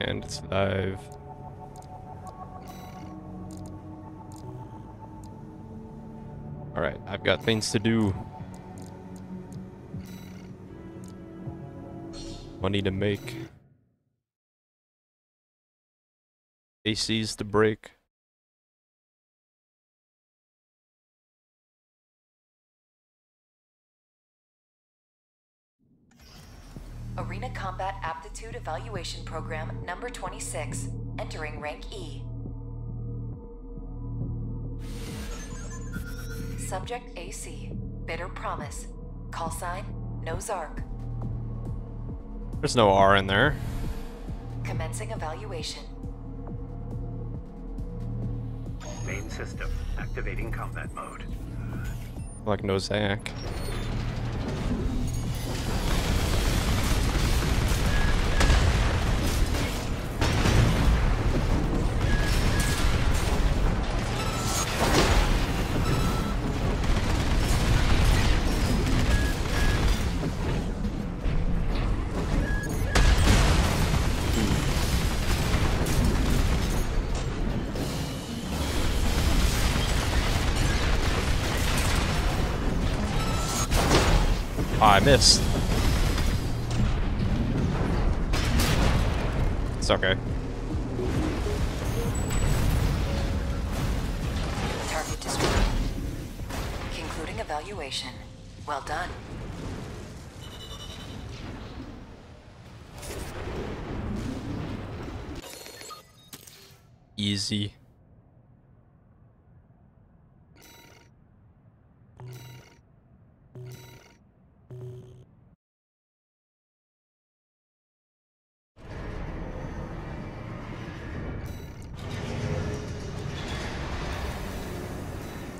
And it's live. Alright, I've got things to do. Money to make. ACs to break. Arena Combat Aptitude Evaluation Program number 26, entering rank E. Subject AC, Bitter Promise. Call sign, Nozark. There's no R in there. Commencing evaluation. Main system activating combat mode. Like no missed. It's okay. Target destroyed. Concluding evaluation. Well done. Easy.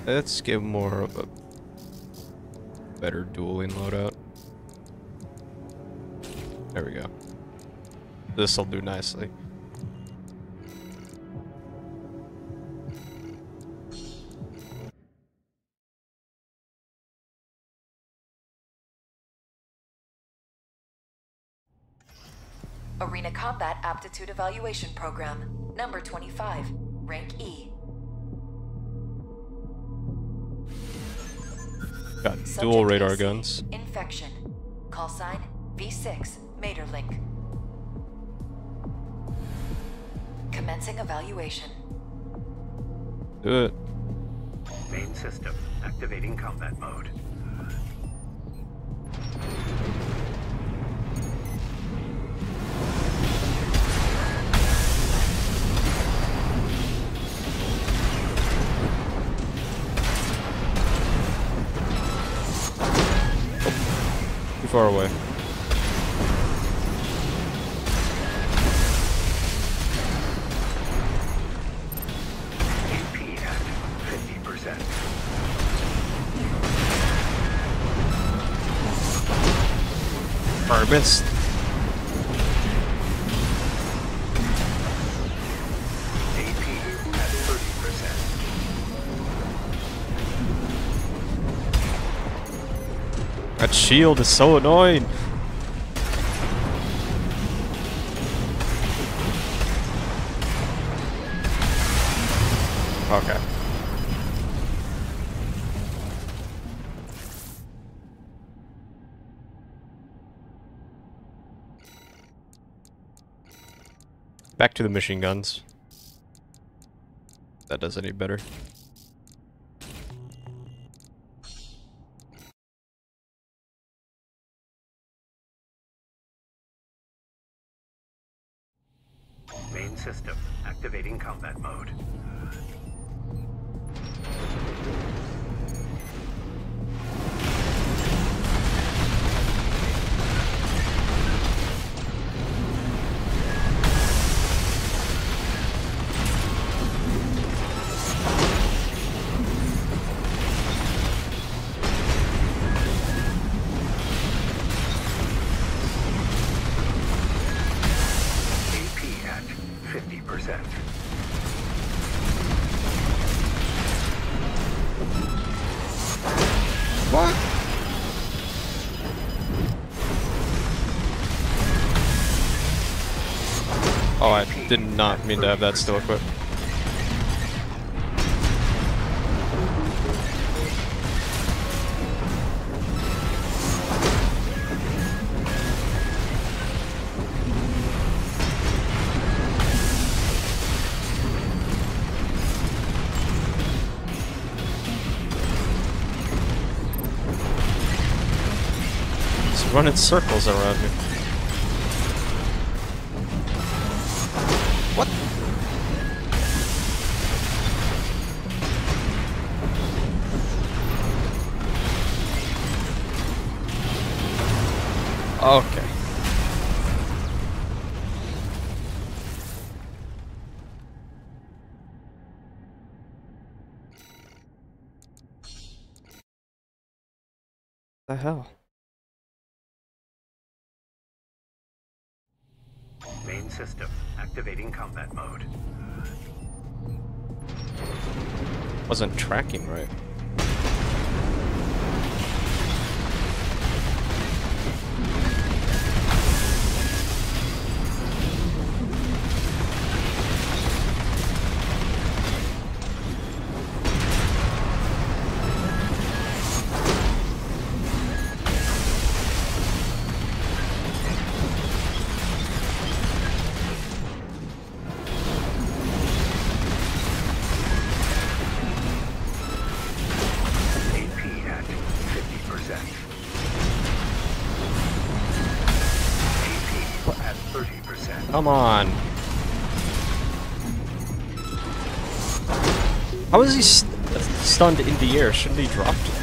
Let's give more of a better dueling loadout. There we go. This'll do nicely. Arena Combat Aptitude Evaluation Program number 25, rank E. Got dual radar AC, guns. Infection. Call sign V6, Maeterlink. Commencing evaluation. Do it. Main system activating combat mode. Far away. AP at 50%. Or missed. Shield is so annoying. Okay. Back to the machine guns. That does any better. Did not mean to have that still equipped. It's running circles around me. Okay. The hell? Main system activating combat mode. Wasn't tracking right. Come on. How is he st stunned in the air? Shouldn't he dropped?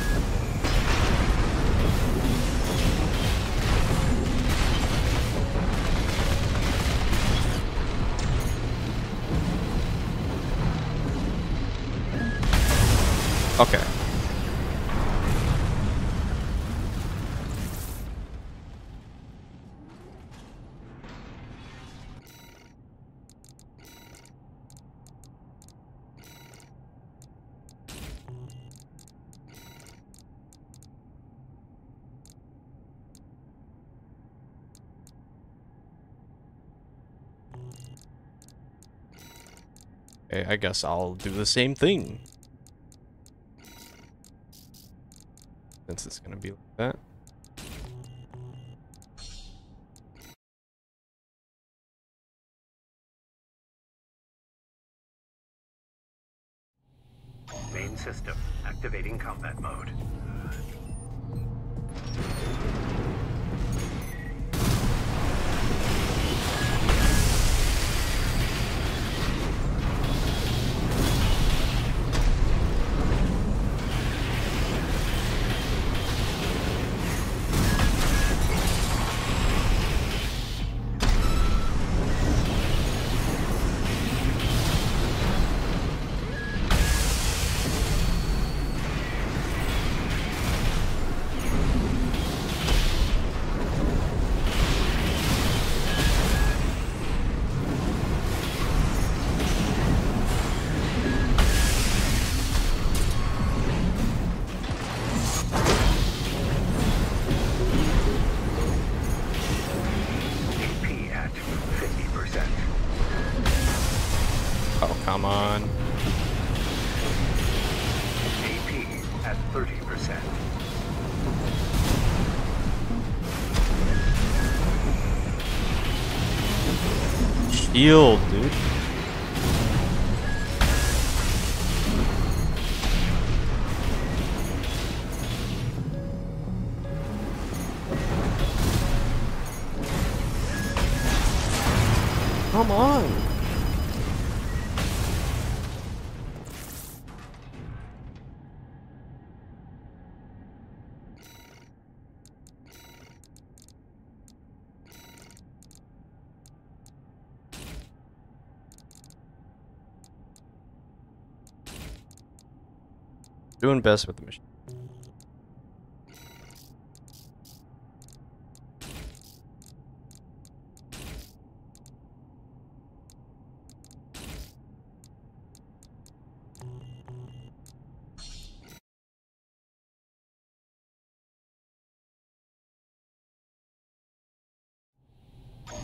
Okay, I guess I'll do the same thing. Since it's gonna be like that. Main system activating combat mode. Shield, Doing best with the machine.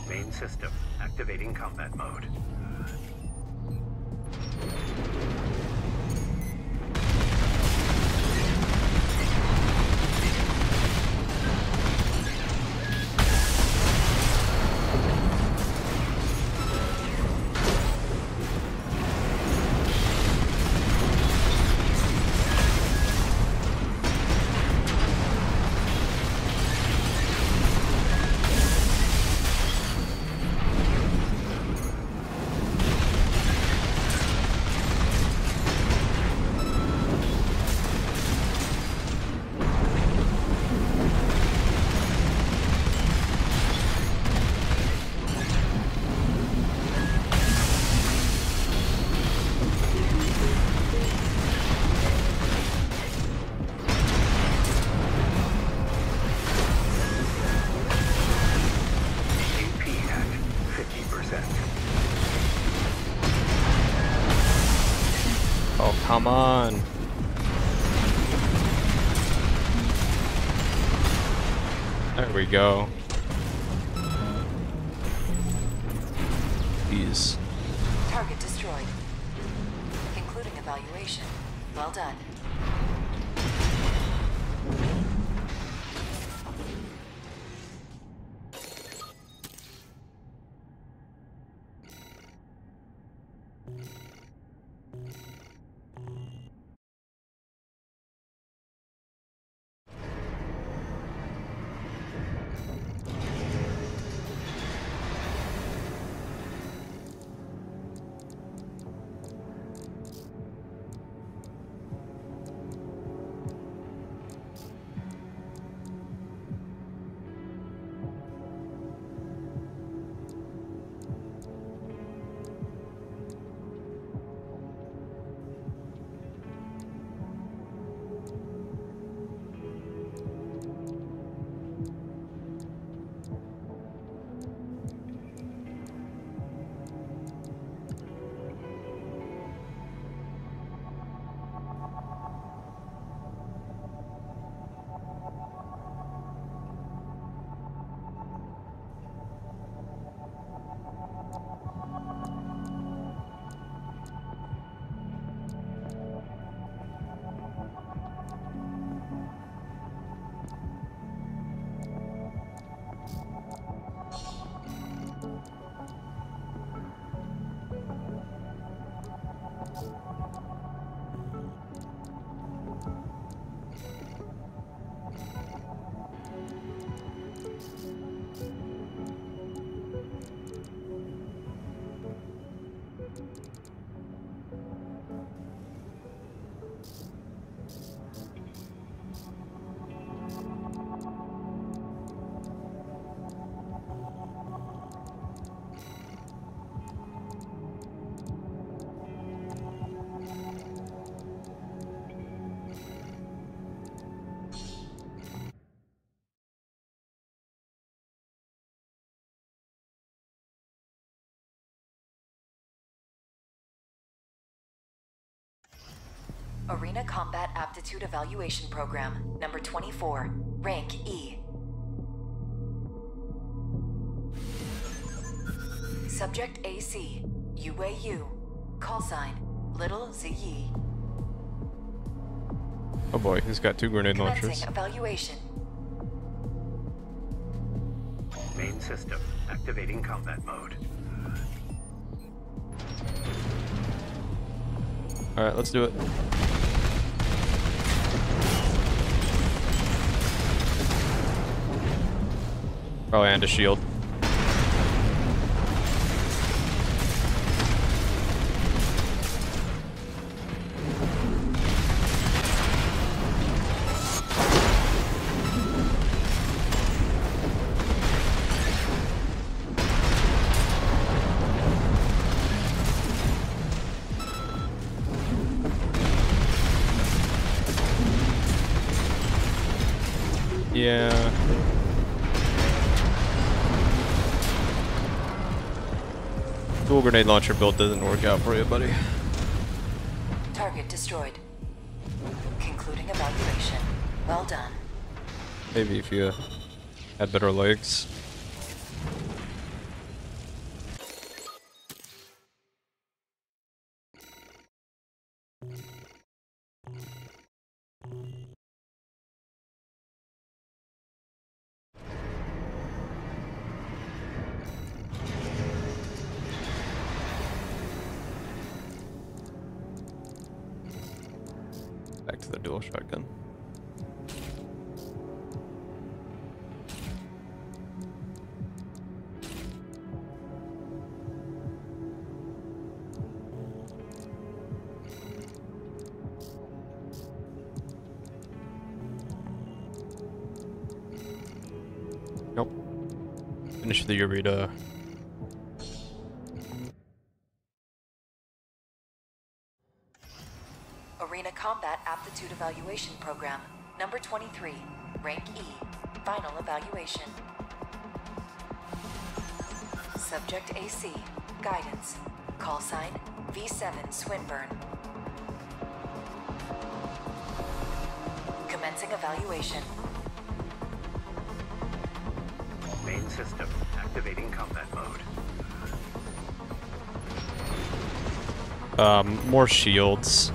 Main system. Activating combat mode. Go. Combat Aptitude Evaluation Program, number 24, rank E. Subject AC, UAU, call sign, Little Ziyi. Oh boy, he's got two grenade launchers. Commencing evaluation. Main system. Activating combat mode. Alright, let's do it. Probably and a shield. Yeah. Dual grenade launcher build doesn't work out for you, buddy. Target destroyed. Concluding evaluation. Well done. Maybe if you had better legs. Finish the arena. Arena Combat Aptitude Evaluation Program, number 23, rank E, final evaluation. Subject AC, guidance, call sign V7 Swinburne. Commencing evaluation. Main system activating combat mode. Um, more shields.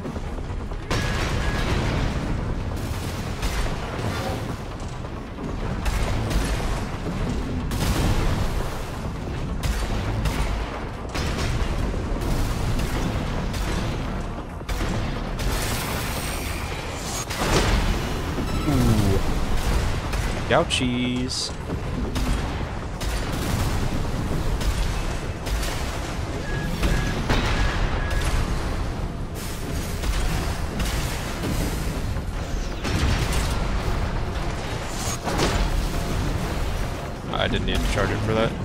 Ooh. Need to charge it for that.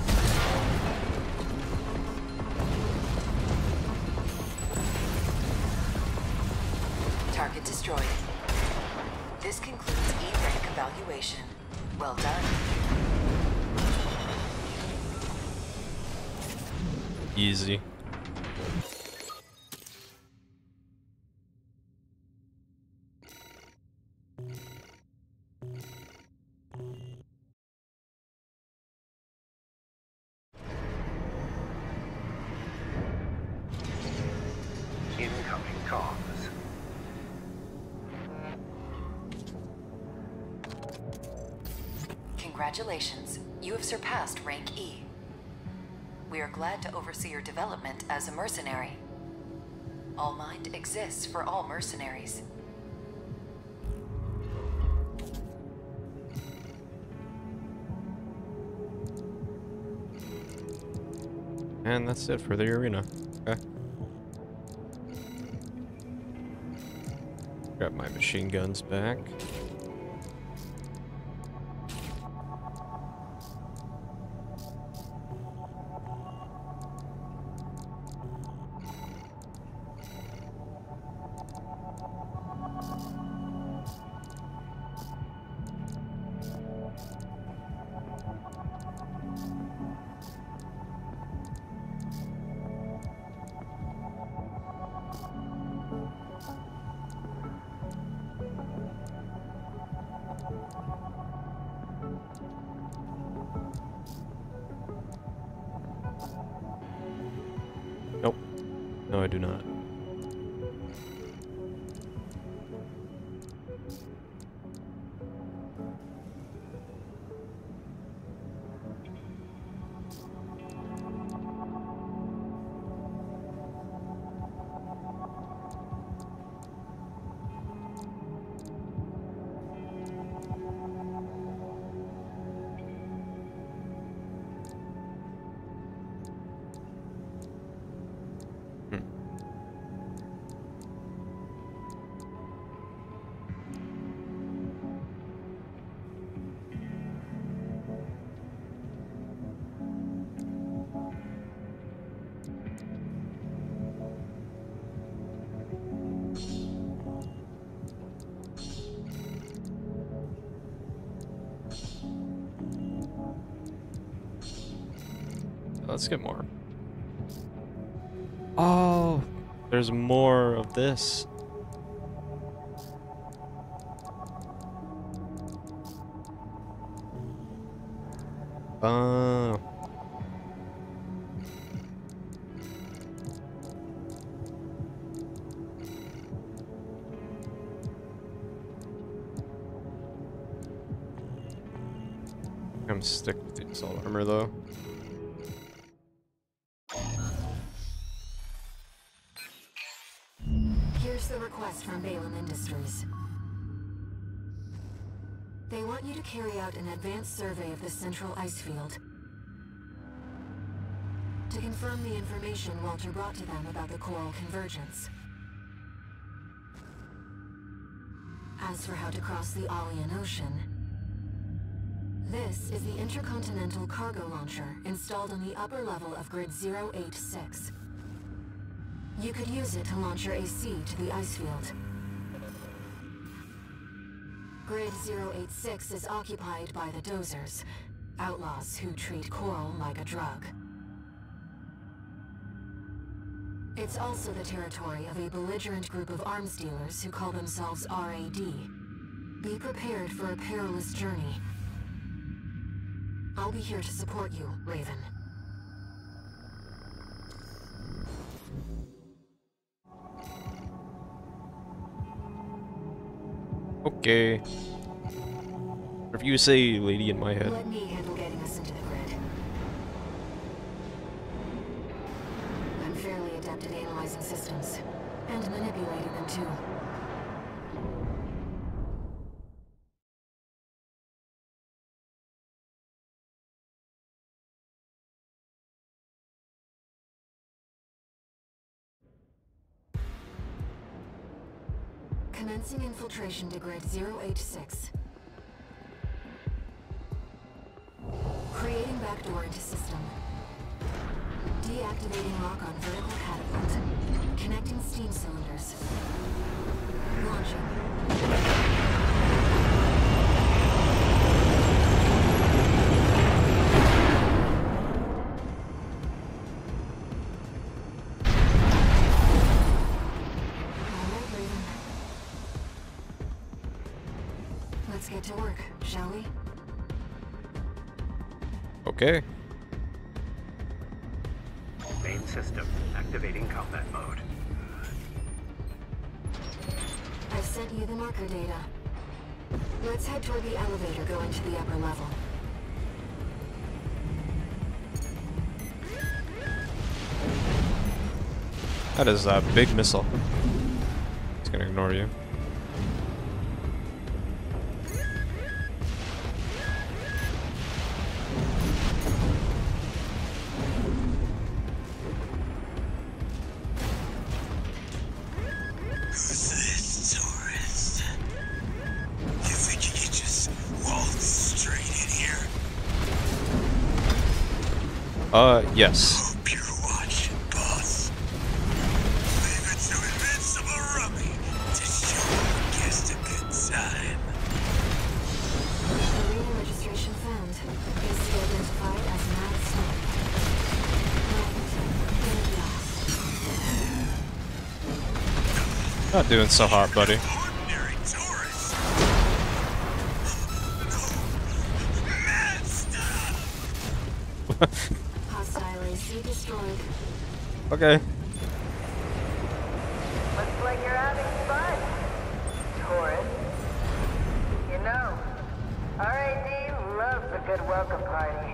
Congratulations, you have surpassed rank E. We are glad to oversee your development as a mercenary. ALLMIND exists for all mercenaries. And that's it for the arena. Okay. Grab my machine guns back. Let's get more. Oh, there's more of this. Survey of the central ice field. To confirm the information Walter brought to them about the coral convergence. As for how to cross the Alian Ocean, this is the intercontinental cargo launcher installed on the upper level of Grid 086. You could use it to launch your AC to the ice field. Grid 086 is occupied by the Dozers, outlaws who treat coral like a drug. It's also the territory of a belligerent group of arms dealers who call themselves RAD. Be prepared for a perilous journey. I'll be here to support you, Raven. Okay. Whatever you say, lady in my head. I'm fairly adept at analyzing systems. And manipulating them too. Commencing infiltration to grid 086. Creating backdoor into system. Deactivating lock on vertical catapult. Connecting steam cylinders. Launching. Okay. Main system activating combat mode. I've sent you the marker data. Let's head toward the elevator going to the upper level. That is a big missile. It's gonna ignore you. To yes. Not doing so hot, buddy. Okay. Looks like you're having fun, tourist. You know, RAD loves a good welcome party.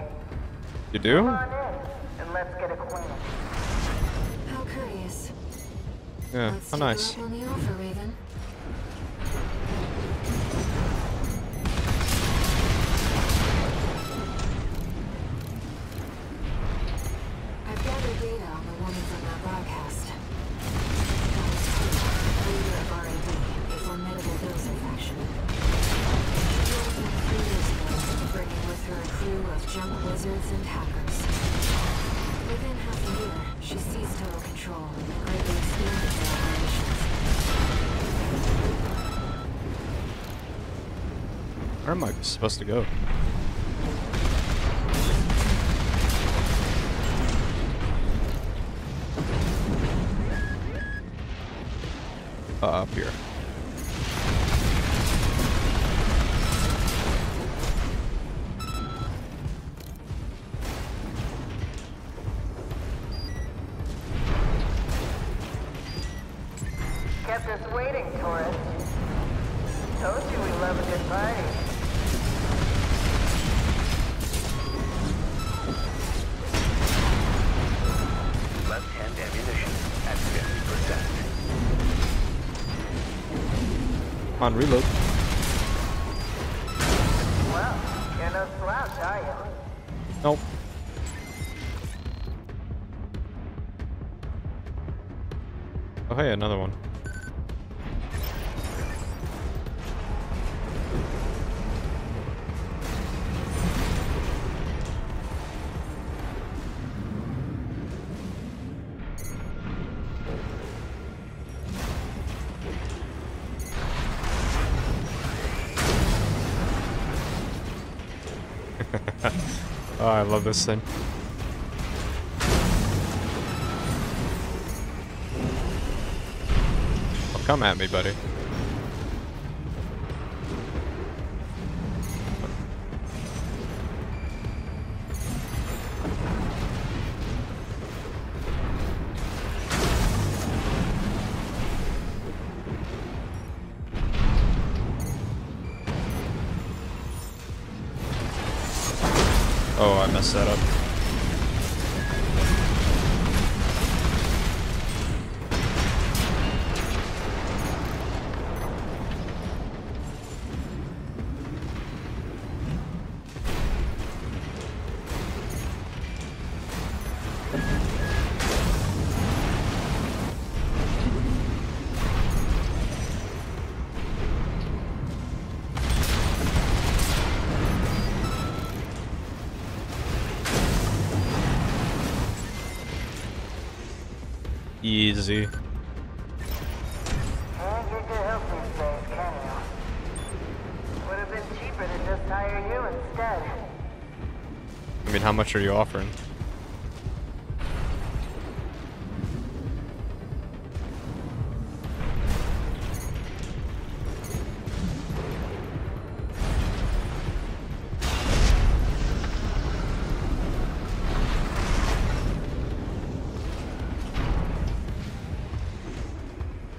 You do? Come on in, and let's get acquainted. How curious. Yeah, Let's how take you nice. Supposed to go? On reload. This thing. Oh, come at me, buddy. Much are you offering?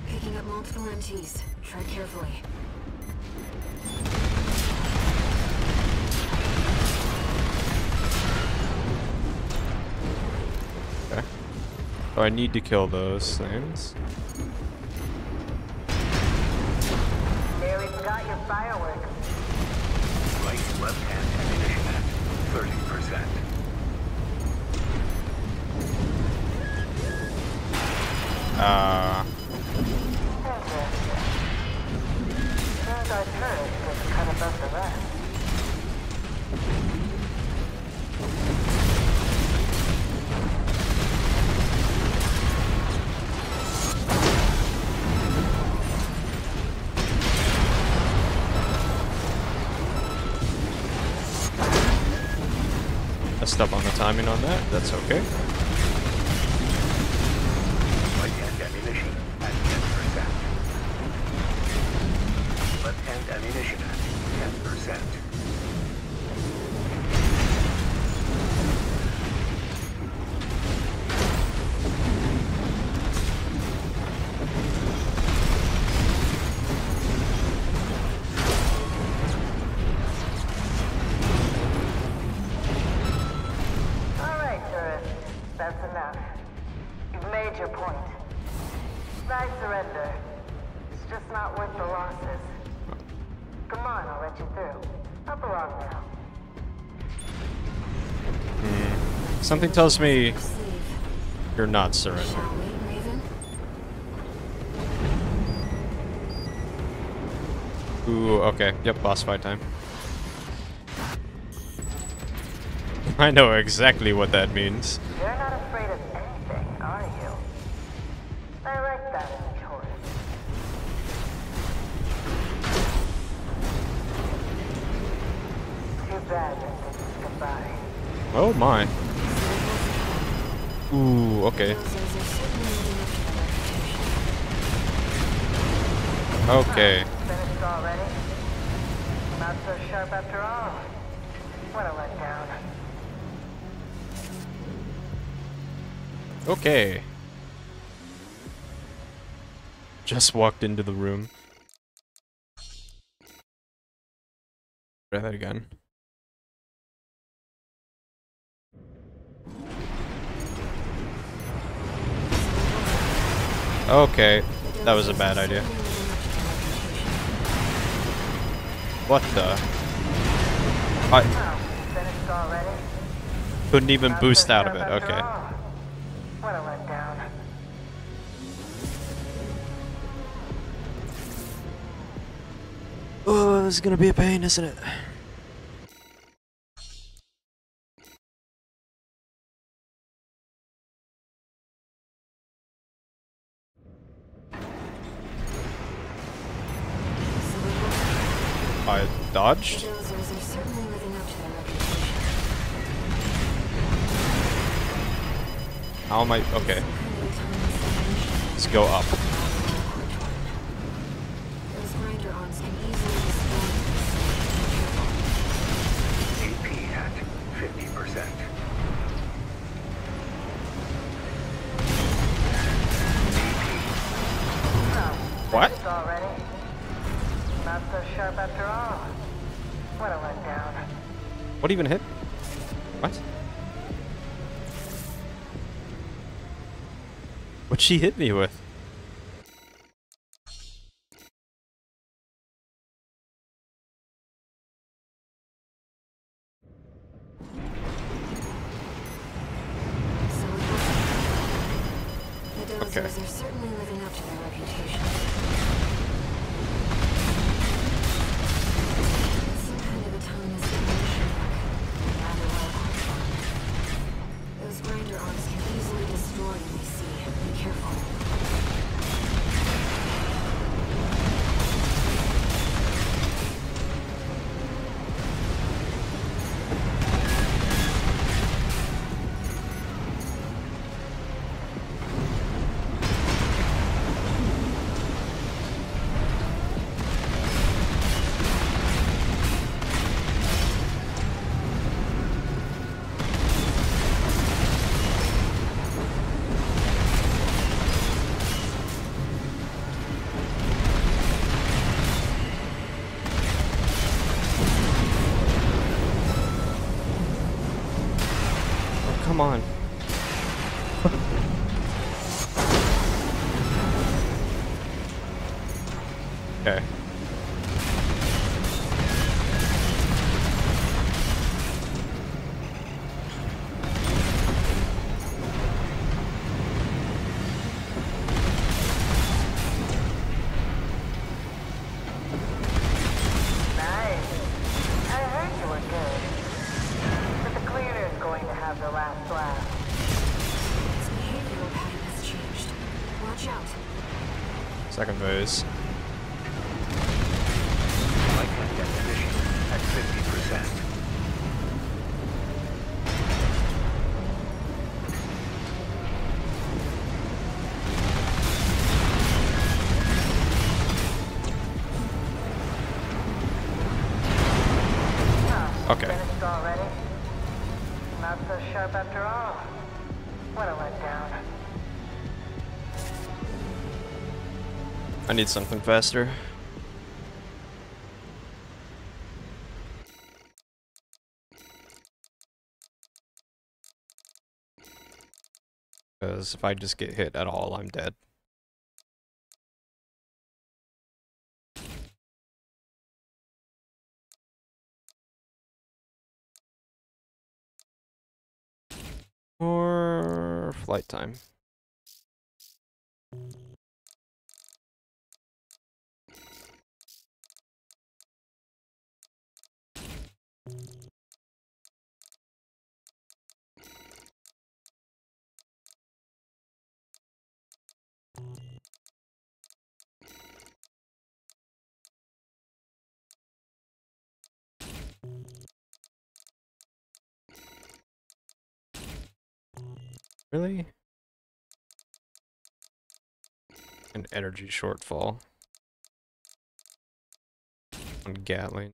Picking up multiple MTs. Tread carefully. So I need to kill those things. Nearly forgot your fireworks. Right left-hand ammunition at 30%. Uh, timing on that. That's okay. Something tells me you're not surrendering. Shall we, Raven? Ooh, okay. Yep, boss fight time. I know exactly what that means. You're not afraid of anything, are you? I like that in tourist. Too bad that this is goodbye. Oh my. Ooh, okay. Okay. Finished already? Not so sharp after all. What a letdown. Okay. Just walked into the room. Try that again. Okay, that was a bad idea. What the? I couldn't even boost out of it. Okay. Oh, this is gonna be a pain, isn't it? Their reputation. How am I? Okay, let's go up. What even hit? What? What'd she hit me with? So it looks like the dozers Okay. are certainly living up to their reputation. Okay. Already? Not so sharp after all. What a letdown. I need something faster. Because if I just get hit at all, I'm dead. Or flight time. Really? An energy shortfall. On Gatling.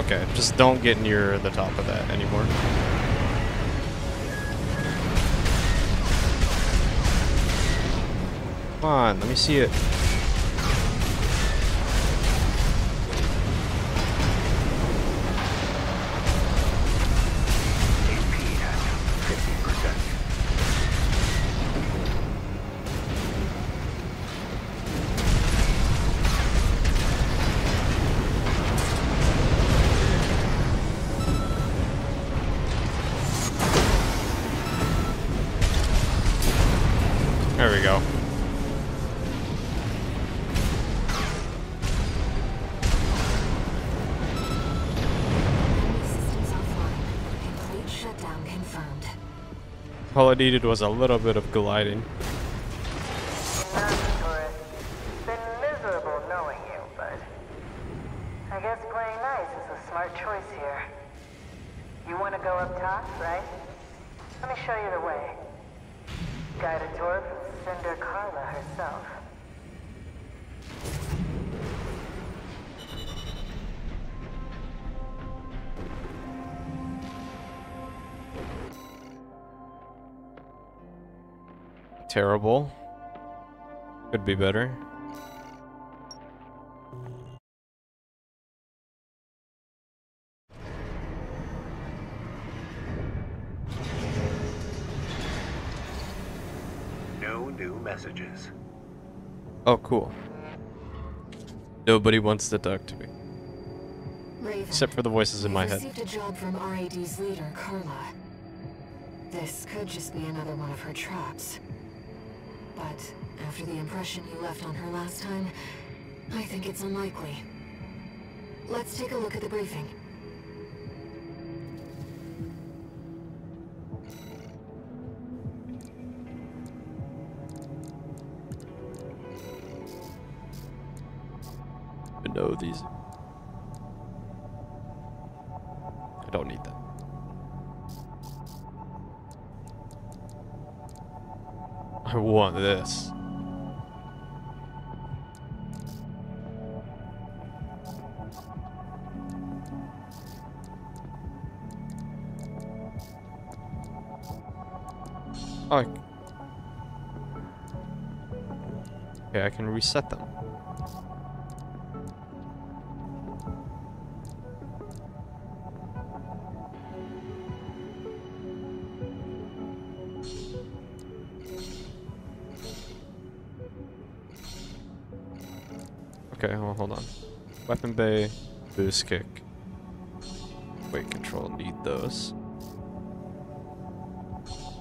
Okay, just don't get near the top of that anymore. Come on, let me see it. Needed was a little bit of gliding. Terrible. Could be better. No new messages. Oh, cool. Nobody wants to talk to me. Raven. Except for the voices in my we've head. received a job from RAD's leader, Carla. This could just be another one of her traps. But after the impression you left on her last time, I think it's unlikely. Let's take a look at the briefing. I know these. Want this. Oh. Okay, I can reset them. Hold on. Weapon bay, boost kick. Weight control, need those.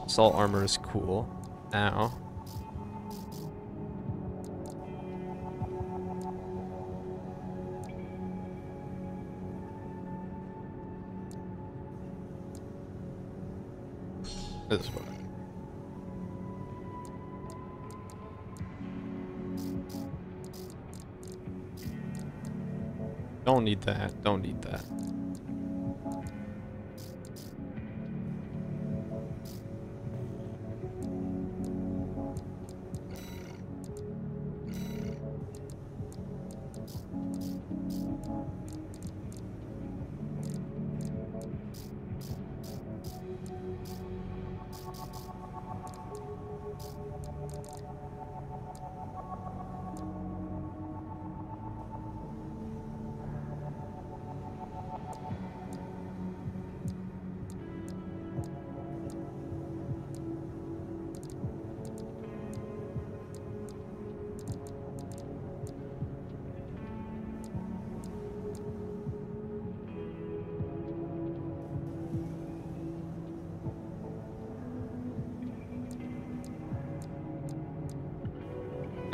Assault armor is cool. Now. Need that. Don't need that.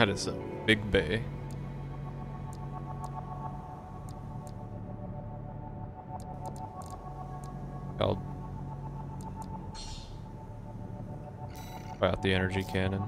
That is a big bay. I'll try out the energy cannon.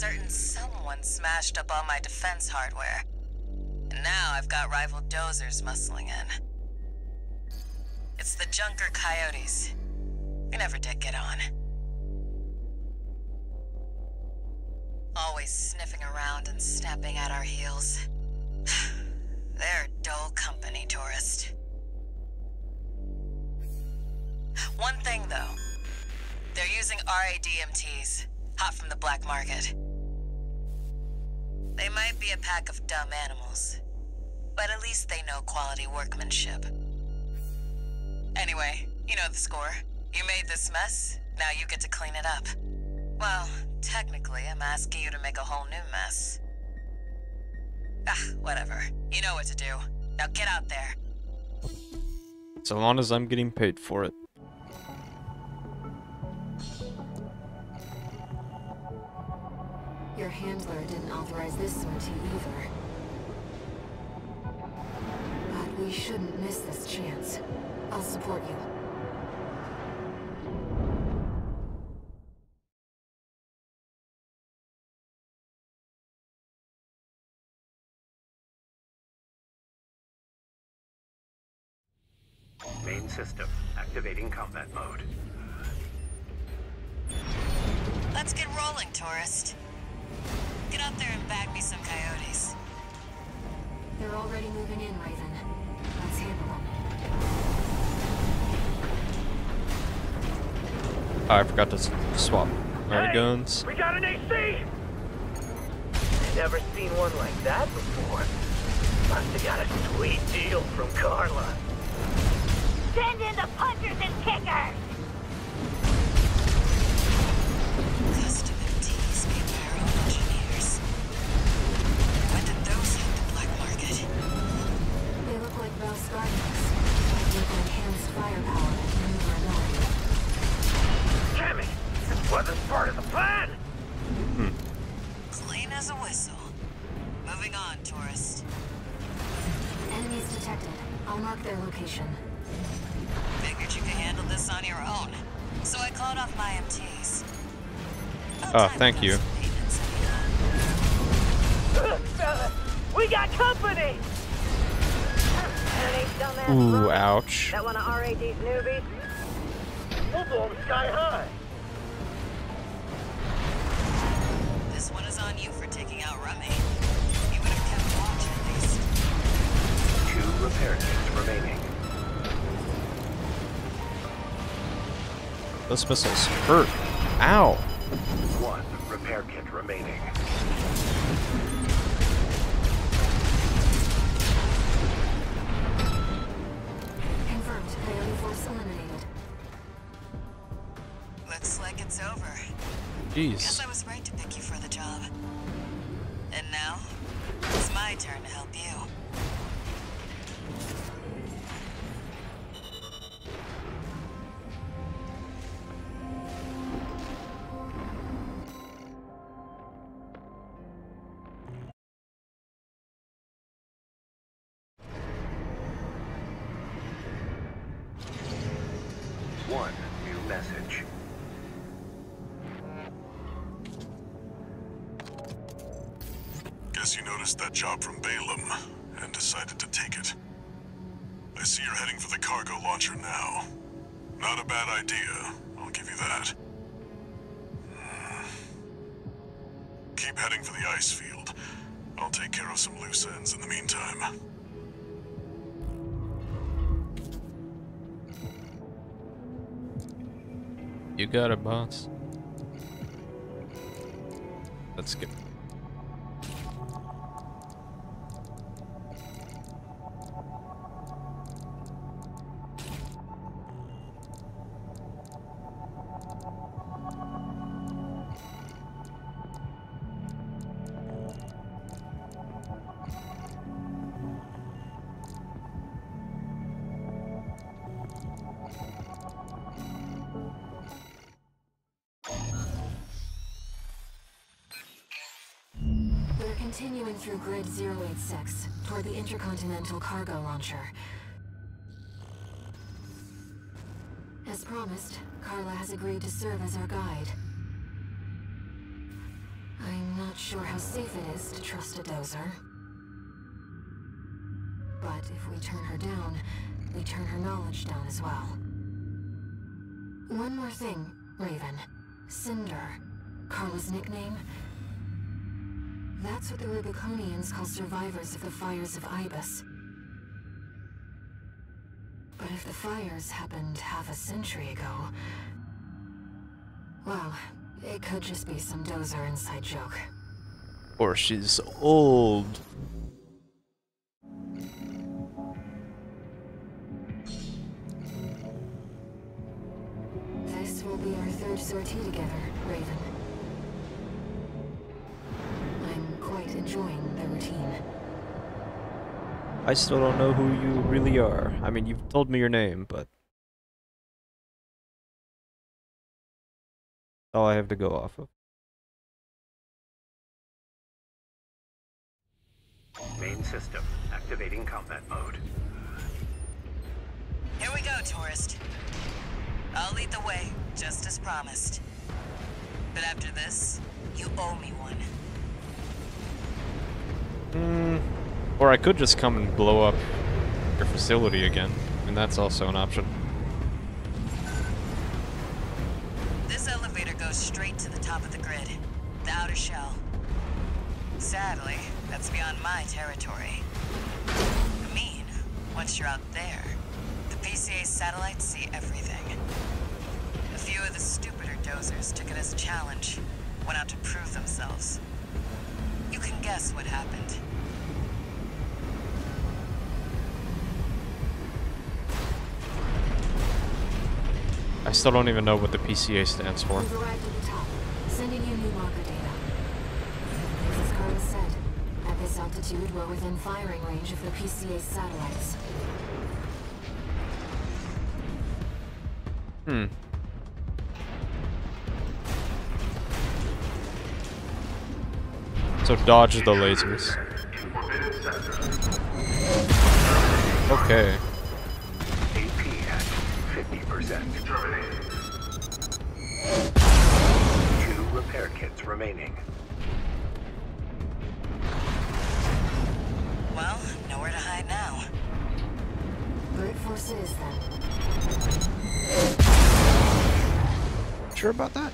Certain someone smashed up all my defense hardware. And now I've got rival dozers muscling in. It's the Junker Coyotes. We never did get on. Always sniffing around and snapping at our heels. They're dull company, tourist. One thing, though. They're using RADMTs, hot from the black market. They might be a pack of dumb animals, but at least they know quality workmanship. Anyway, you know the score. You made this mess, now you get to clean it up. Well, technically, I'm asking you to make a whole new mess. Ah, whatever. You know what to do. Now get out there. So long as I'm getting paid for it. Your handler didn't authorize this sortie either. But we shouldn't miss this chance. I'll support you. Main system. Activating combat mode. Let's get rolling, tourist. Get out there and bag me some coyotes. They're already moving in, Raven. Let's handle them. Oh, I forgot to s- swap our guns. We got an AC! Never seen one like that before. Must have got a sweet deal from Carla. Send in the punchers and kickers! They look like Bell's Guardians. With enhanced firepower and maneuverability. Damn it! This wasn't part of the plan! Hmm. Clean as a whistle. Moving on, tourist. Enemies detected. I'll mark their location. Figured you could handle this on your own. So I called off my MTs. About Oh, time thank you. some maintenance anyhow. we got company! That ain't dumbass Ooh, ouch. That one of RAD's newbies? We'll blow 'em sky high. This one is on you for taking out Rummy. You would have kept watch at least. Two repair kits remaining. Those missiles hurt. Ow. One repair kit remaining. Coyote eliminated. Looks like it's over. Guess Jeez. I was right to pick you for the job. And now, it's my turn to help you. That job from Balam and decided to take it. I see you're heading for the cargo launcher now. Not a bad idea, I'll give you that. Hmm. Keep heading for the ice field. I'll take care of some loose ends in the meantime. You got it, boss. Let's get. Intercontinental Cargo Launcher. As promised, Carla has agreed to serve as our guide. I'm not sure how safe it is to trust a dozer. But if we turn her down, we turn her knowledge down as well. One more thing, Raven. Cinder. Carla's nickname? That's what the Rubiconians call survivors of the fires of Ibis. But if the fires happened half a century ago... Well, it could just be some dozer inside joke. Or she's old. This will be our third sortie together, Raven. I still don't know who you really are. I mean, you've told me your name, but. All I have to go off of. Main system. Activating combat mode. Here we go, tourist. I'll lead the way, just as promised. But after this, you owe me one. Hmm. Or I could just come and blow up your facility again. mean, that's also an option. This elevator goes straight to the top of the grid, the outer shell. Sadly, that's beyond my territory. I mean, once you're out there, the PCA satellites see everything. A few of the stupider dozers took it as a challenge, went out to prove themselves. You can guess what happened. I still don't even know what the PCA stands for. We've arrived at the top. Sending you new marker data. As said, at this altitude, we're within firing range of the PCA satellites. Hmm. So dodge the lasers. Okay. Remaining. Well, nowhere to hide now. Brute force it is then. Sure about that?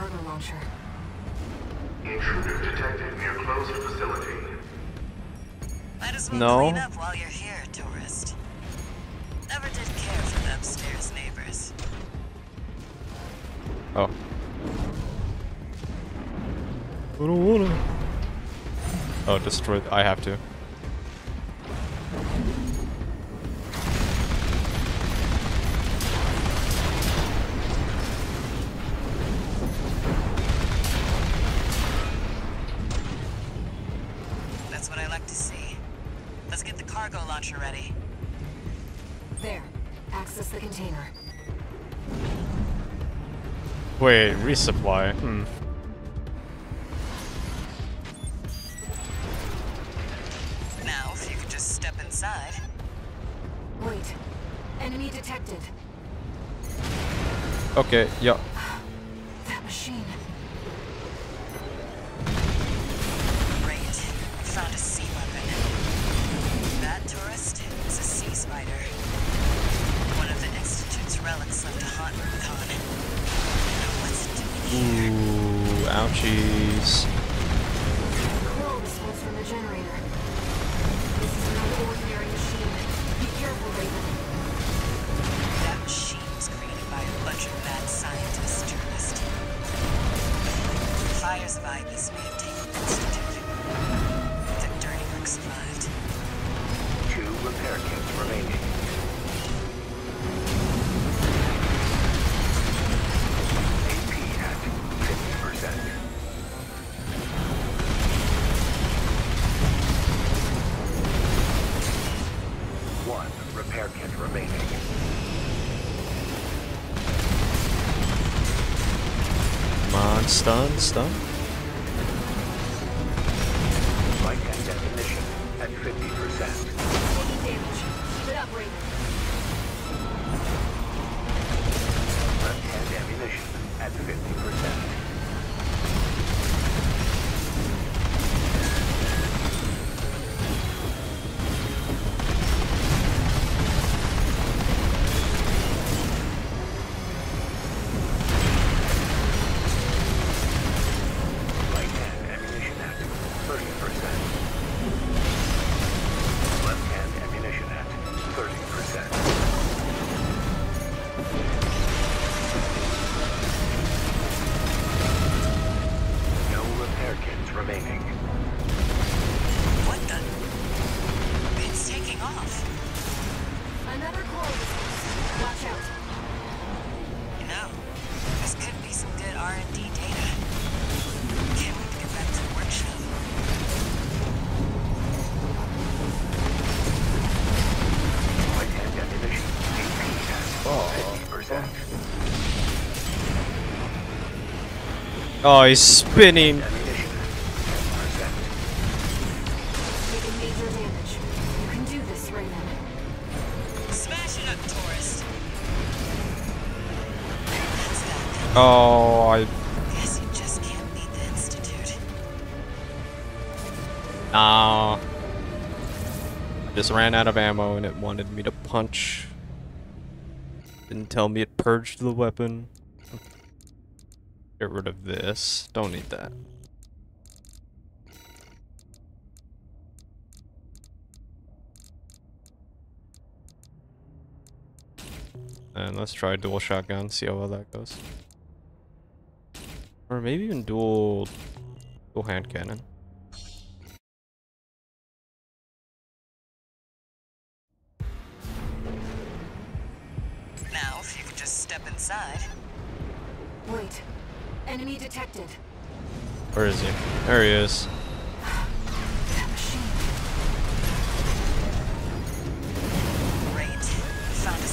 Cargo launcher. Intruder detected near closed facility. Might as well No. clean up while you're here, tourist. Never did care for the upstairs neighbors. Oh. I don't wanna. Oh, destroy. I have to. Resupply. Hmm. Now, if you could just step inside. Wait. Enemy detected. Okay, yeah. Come on, stun, stun. Light at 50%. Tourist. That's that. Oh, I. Guess you just can't beat the Institute. Nah. I just ran out of ammo and it wanted me to punch. Didn't tell me it purged the weapon. Get rid of this. Don't need that. And let's try dual shotgun, see how well that goes. Or maybe even dual dual hand cannon. Now, if you could just step inside. Wait. Enemy detected. Where is he? There he is. Great. Found a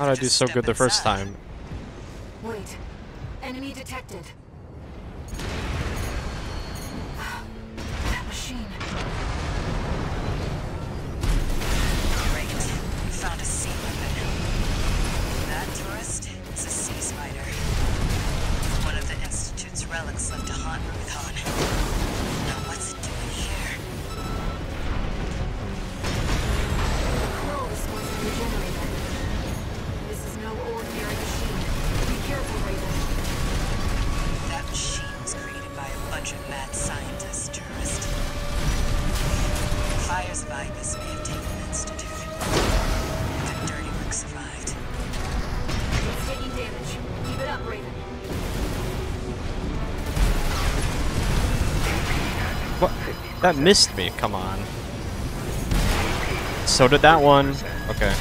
How'd I do so good the first time? Wait. Enemy detected. That missed me, come on. So did that one. Okay.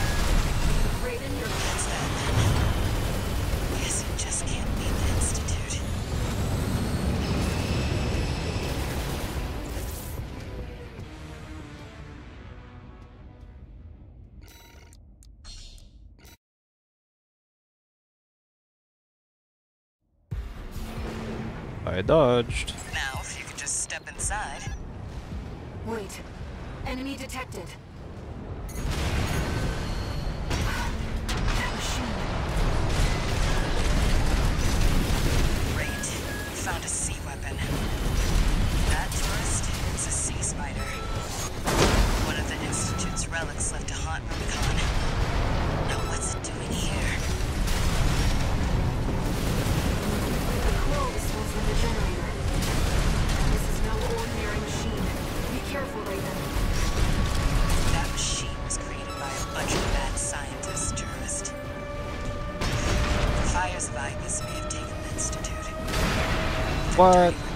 I you're Wait. Enemy detected. That machine. Great. Found a C weapon. That tourist is a sea spider. One of the Institute's relics left to haunt Rubicon. Now what's it doing here? The response from the generator. This is no ordinary machine. Careful, Raven. That machine was created by a bunch of mad scientists, tourist. Fire's virus may have taken the Institute. What?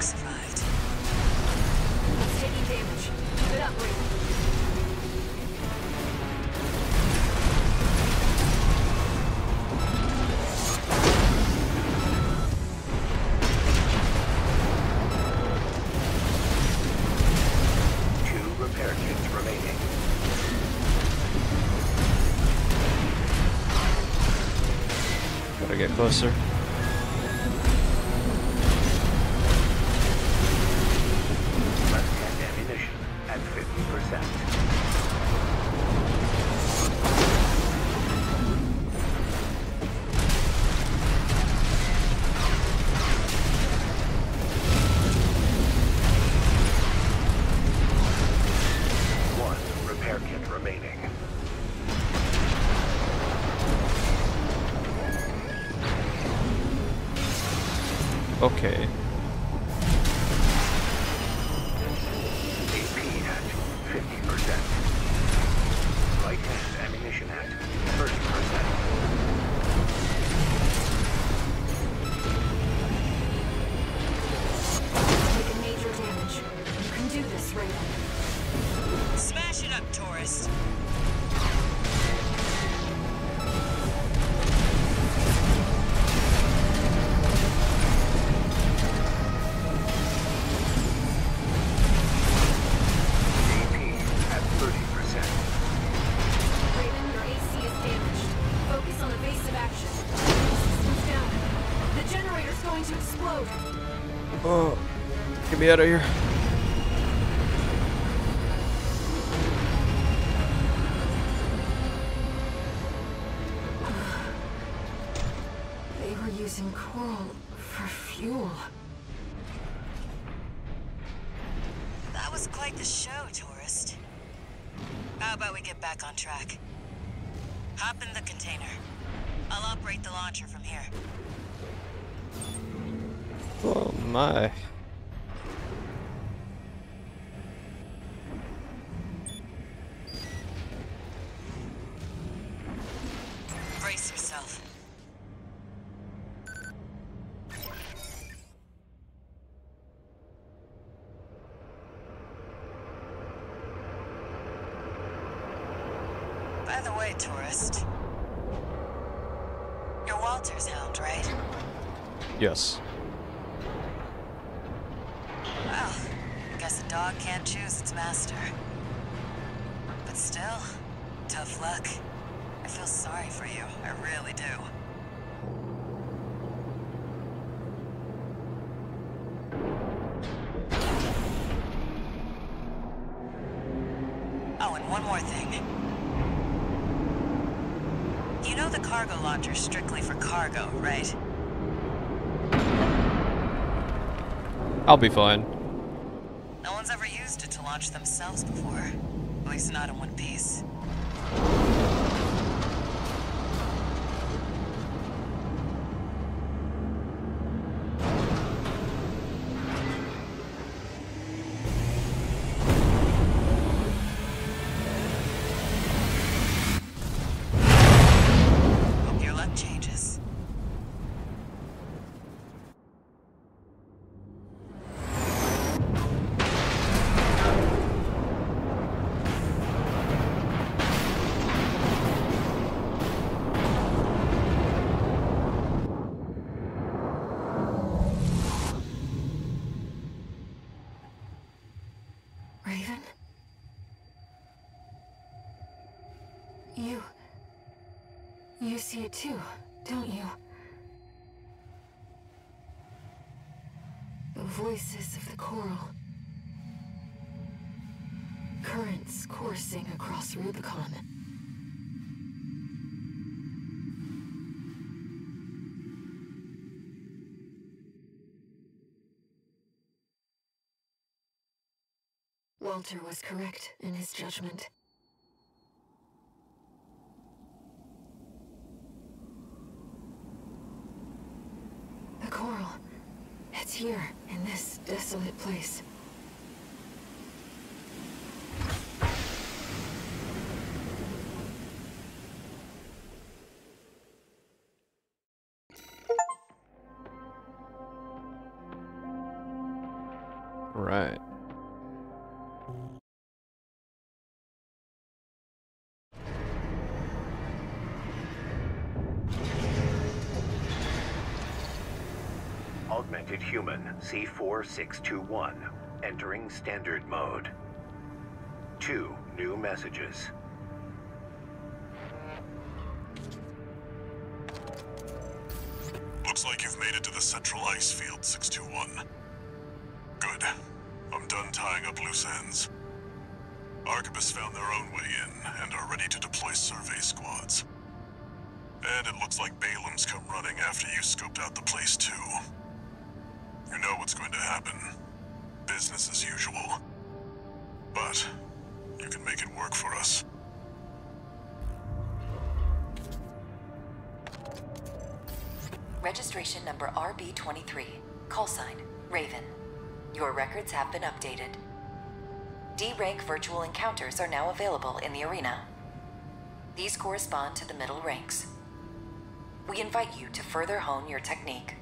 Okay. Me out of here. One more thing. You know the cargo launcher's strictly for cargo, right? I'll be fine. No one's ever used it to launch themselves before. At least not in one piece. See it too, don't you? The voices of the coral. Currents coursing across Rubicon. Walter was correct in his judgment. The coral. It's here, in this desolate place. Right. Human C4621. Entering Standard Mode. Two new messages. Looks like you've made it to the central ice field, 621. Good. I'm done tying up loose ends. Arquebus found their own way in and are ready to deploy survey squads. And it looks like Balam's come running after you scoped out the place too. You know what's going to happen. Business as usual. But you can make it work for us. Registration number RB23. Call sign, Raven. Your records have been updated. D-rank virtual encounters are now available in the arena. These correspond to the middle ranks. We invite you to further hone your technique.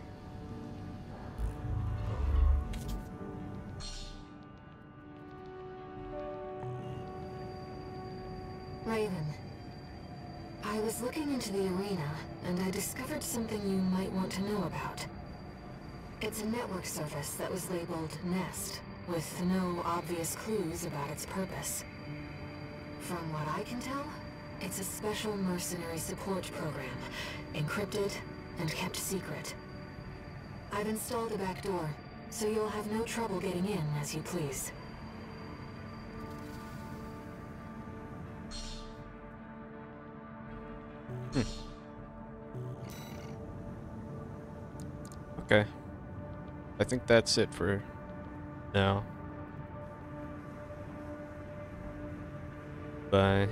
Raven. I was looking into the arena, and I discovered something you might want to know about. It's a network service that was labeled Nest, with no obvious clues about its purpose. From what I can tell, it's a special mercenary support program, encrypted and kept secret. I've installed a backdoor, so you'll have no trouble getting in as you please. Hmm. Okay. I think that's it for now. Bye.